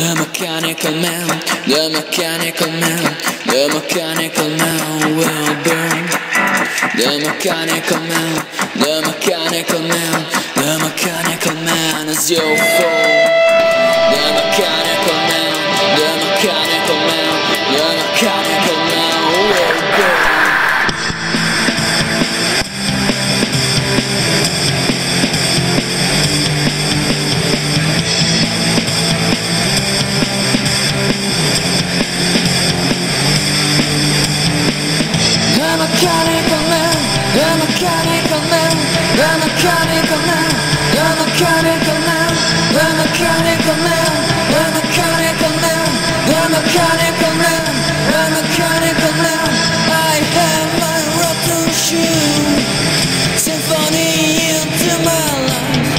The mechanical man, the mechanical man, the mechanical man will burn. The mechanical man, the mechanical man, the mechanical man is your foe. The mechanical man, the mechanical man, the mechanical man the mechanical man, the mechanical man, the mechanical man, the mechanical man, the mechanical man, the mechanical man. I have my rotten shoe, symphony into my life.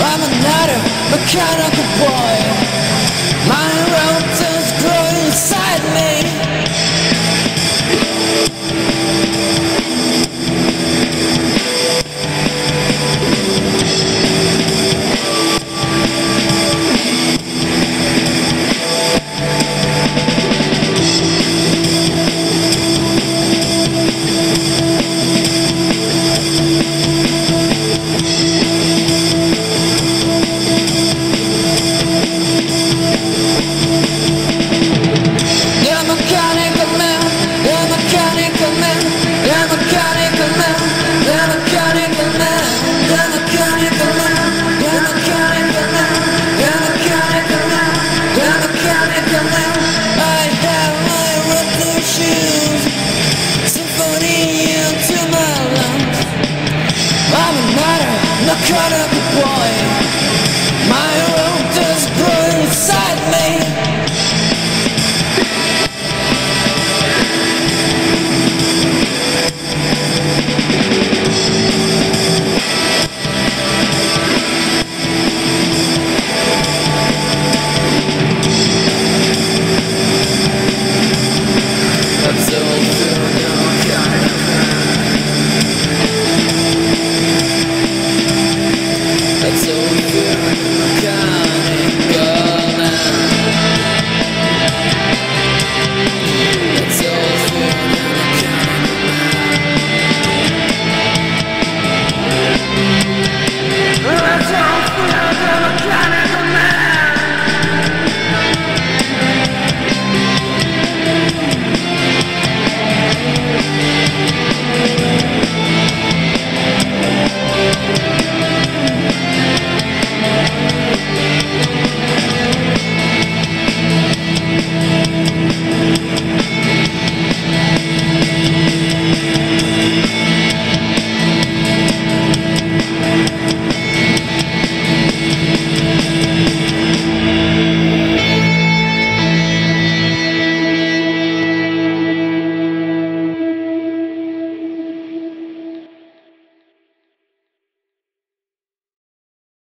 I'm another mechanical boy. the point